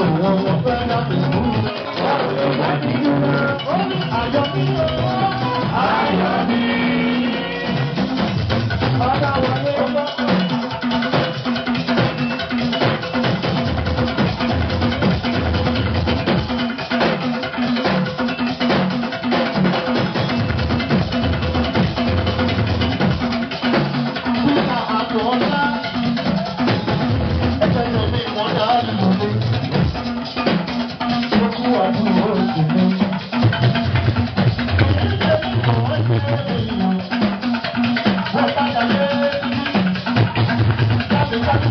òun ọmọ fẹ́ láti mú. Ọ̀rọ̀ ìwádìí ni wọ́n. Ó ní àjọ kí ló.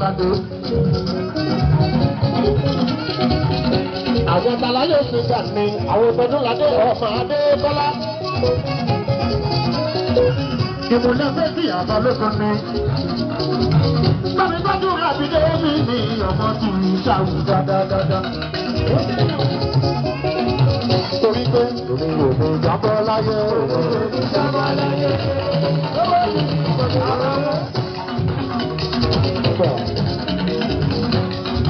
làdó. àwọn tàlàyé oṣù gbà ní àwọn ìbẹnúládé ọmọ adébọlá. ìmùlẹ̀ méjì àbálòkun ni. bámi gbàdúrà mi dé mi ní ọmọ tí mi ṣàwù dáadáa. torí pé òun ò ní jábọ́ láyé òun ò ní jábọ́ láyé.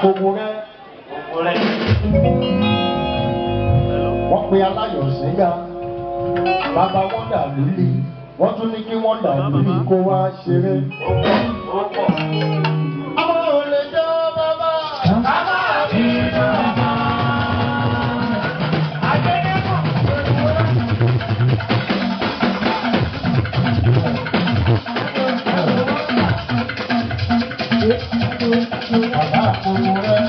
gbogbo rẹ̀ wọ́n pe aláyọ̀ sẹ́yà bàbá wọ́ndà lórí wọ́n tún ní kí wọ́ndà lórí kó wá ṣeré. Thank you. Gracias.